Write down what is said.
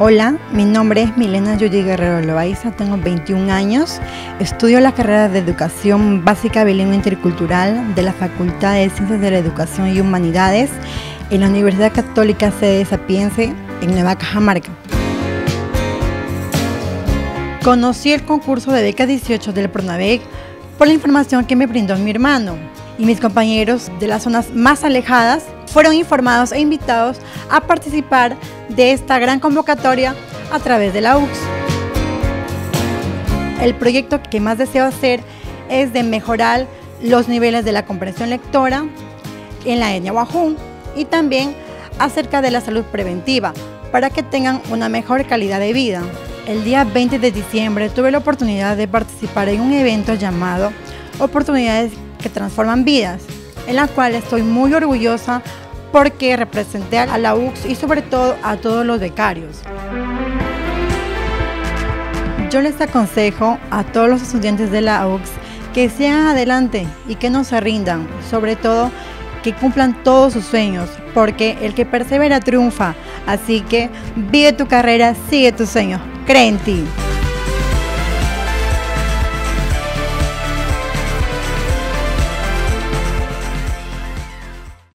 Hola, mi nombre es Milena Yuyi Guerrero Loaiza, tengo 21 años, estudio la carrera de Educación Básica Bilingüe Intercultural de la Facultad de Ciencias de la Educación y Humanidades en la Universidad Católica Sede Sapiense en Nueva Cajamarca. Conocí el concurso de beca 18 del Pronavec por la información que me brindó mi hermano y mis compañeros de las zonas más alejadas fueron informados e invitados a participar de esta gran convocatoria a través de la UX. El proyecto que más deseo hacer es de mejorar los niveles de la comprensión lectora en la etnia Wahoo y también acerca de la salud preventiva para que tengan una mejor calidad de vida. El día 20 de diciembre tuve la oportunidad de participar en un evento llamado Oportunidades que transforman vidas, en la cual estoy muy orgullosa porque representé a la UX y sobre todo a todos los becarios. Yo les aconsejo a todos los estudiantes de la UX que sigan adelante y que no se rindan, sobre todo que cumplan todos sus sueños, porque el que persevera triunfa. Así que vive tu carrera, sigue tus sueños, cree en ti.